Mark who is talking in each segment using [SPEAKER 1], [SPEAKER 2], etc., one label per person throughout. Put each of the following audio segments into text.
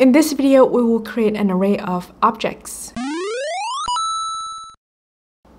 [SPEAKER 1] In this video, we will create an array of objects.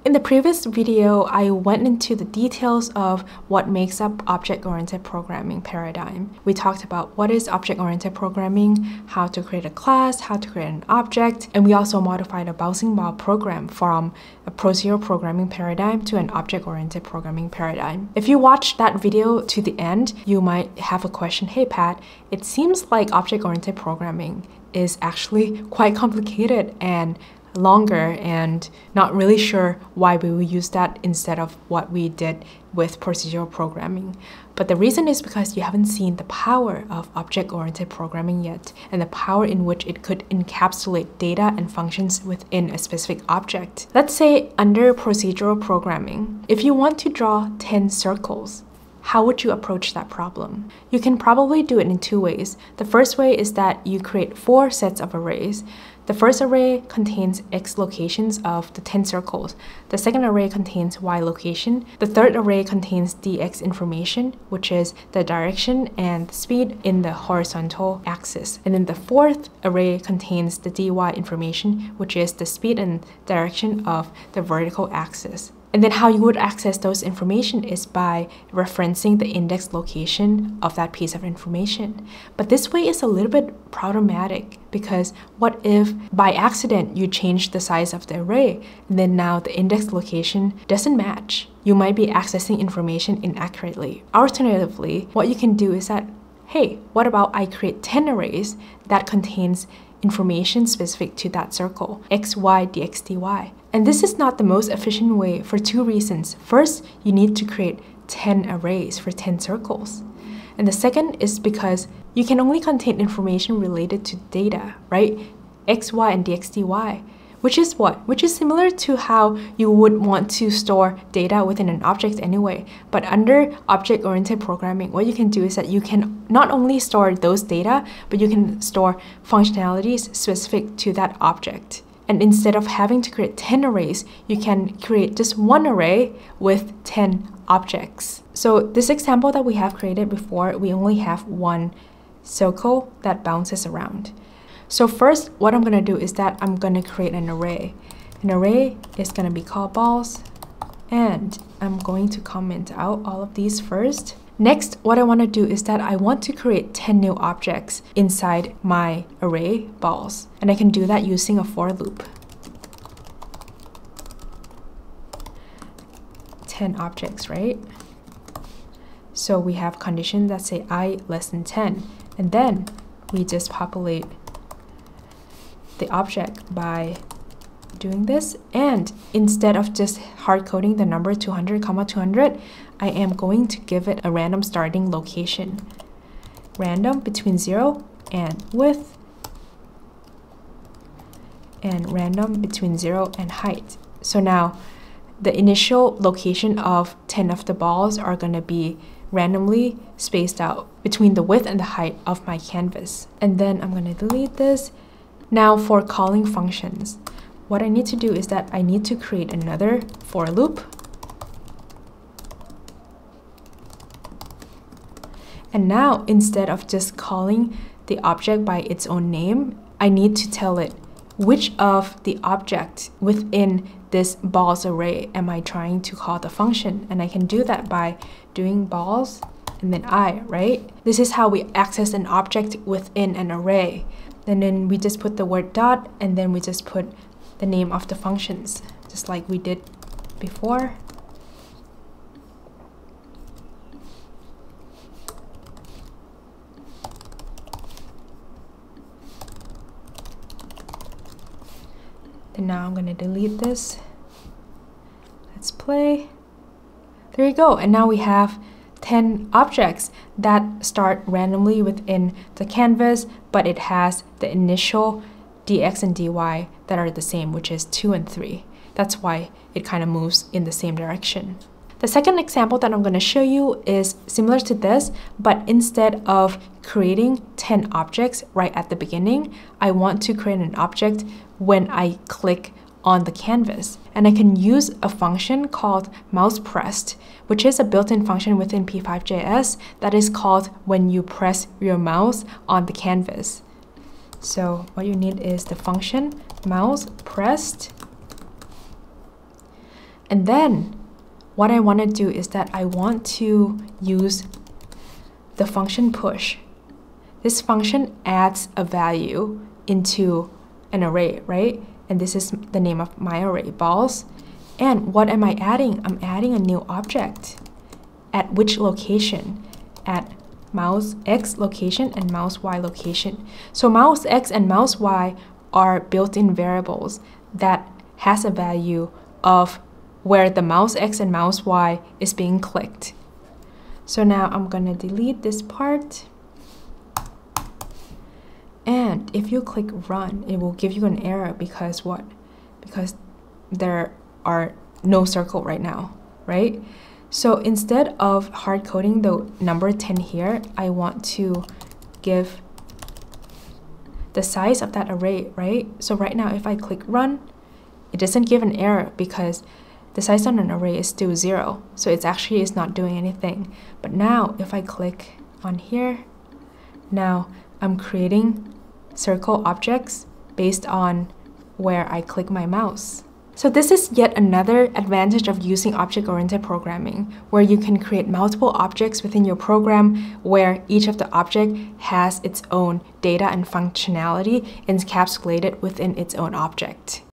[SPEAKER 1] In the previous video, I went into the details of what makes up object-oriented programming paradigm. We talked about what is object-oriented programming, how to create a class, how to create an object, and we also modified a bouncing ball program from a procedural programming paradigm to an object-oriented programming paradigm. If you watched that video to the end, you might have a question, hey Patt, it seems like object-oriented programming is actually quite complicated and longer and not really sure why we will use that instead of what we did with procedural programming. But the reason is because you haven't seen the power of object-oriented programming yet and the power in which it could encapsulate data and functions within a specific object. Let's say under procedural programming, if you want to draw 10 circles, how would you approach that problem? You can probably do it in two ways. The first way is that you create four sets of arrays. The first array contains x locations of the 10 circles. The second array contains y location. The third array contains dx information, which is the direction and speed in the horizontal axis. And then the fourth array contains the dy information, which is the speed and direction of the vertical axis. And then how you would access those information is by referencing the index location of that piece of information. But this way is a little bit problematic because what if by accident you change the size of the array and then now the index location doesn't match? You might be accessing information inaccurately. Alternatively, what you can do is that hey, what about I create 10 arrays that contains information specific to that circle, x, y, dx, dy. And this is not the most efficient way for two reasons. First, you need to create 10 arrays for 10 circles. And the second is because you can only contain information related to data, right? x, y, and dx, dy which is what? Which is similar to how you would want to store data within an object anyway. But under object-oriented programming, what you can do is that you can not only store those data, but you can store functionalities specific to that object. And instead of having to create 10 arrays, you can create just one array with 10 objects. So this example that we have created before, we only have one circle that bounces around. So first, what I'm to do is that I'm to create an array. An array is to be called balls, and I'm going to comment out all of these first. Next, what I want to do is that I want to create 10 new objects inside my array balls, and I can do that using a for loop. 10 objects, right? So we have conditions that say i less than 10, and then we just populate the object by doing this. And instead of just hard coding the number 200 comma 200 I am going to give it a random starting location. Random between 0 and width. And random between 0 and height. So now the initial location of 10 of the balls are going to be randomly spaced out between the width and the height of my canvas. And then I'm going to delete this. Now for calling functions, what I need to do is that I need to create another for loop. And now instead of just calling the object by its own name, I need to tell it which of the object within this balls array am I trying to call the function. And I can do that by doing balls and then i, right? This is how we access an object within an array and then we just put the word dot and then we just put the name of the functions just like we did before. And now I'm going to delete this. Let's play. There you go. And now we have 10 objects that start randomly within the canvas, but it has the initial dx and dy that are the same, which is 2 and 3. That's why it kind of moves in the same direction. The second example that I'm going to show you is similar to this, but instead of creating 10 objects right at the beginning, I want to create an object when I click on the canvas. And I can use a function called mouse pressed, which is a built-in function within P5.js that is called when you press your mouse on the canvas. So what you need is the function mouse pressed. And then what I want to do is that I want to use the function push. This function adds a value into an array, right? And this is the name of my array, balls. And what am I adding? I'm adding a new object. At which location? At mouse X location and mouse Y location. So mouse X and mouse Y are built-in variables that has a value of where the mouse X and mouse Y is being clicked. So now I'm gonna delete this part. And if you click run, it will give you an error because what? Because there are no circle right now, right? So instead of hard coding the number 10 here, I want to give the size of that array, right? So right now, if I click run, it doesn't give an error because the size on an array is still zero. So it's actually is not doing anything. But now if I click on here, now I'm creating circle objects based on where I click my mouse. So this is yet another advantage of using object-oriented programming, where you can create multiple objects within your program where each of the object has its own data and functionality encapsulated within its own object.